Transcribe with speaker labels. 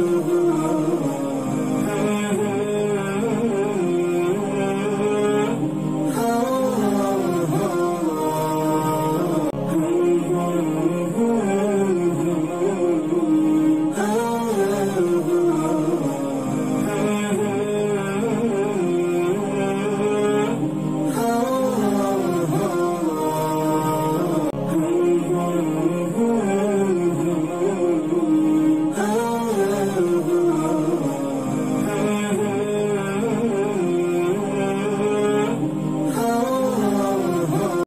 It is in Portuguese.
Speaker 1: Música